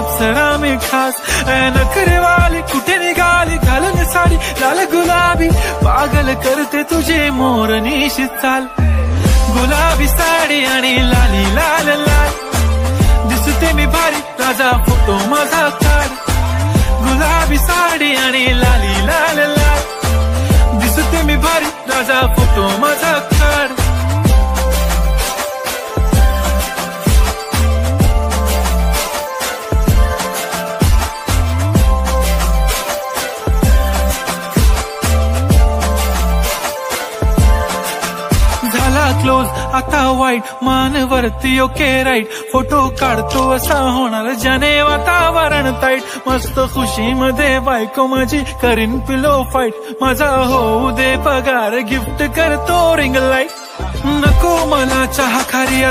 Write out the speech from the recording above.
अप्सरा मी खास। नखरेवाली कुठे निघाली घालून साडी लाल गुलाबी। पागल करते तुझे मोर निशी चाल गुलाबी साडी आणि लाली लाल लाल। दिसते मी भारी राजा फोटो माझा काढ गुलाबी साडी आणि लाली लाल लाल। दिसते मी भारी राजा फोटो झाला क्लोज आता वाईट मान वरती ओके राईट फोटो काढतो असा होणार जने वातावरण ताईट मस्त खुशी मध्ये बायको माझी करीन पिलो फाईट माझा होऊ दे पगार गिफ्ट करतो रिंग लाइट नको मला चहा खारी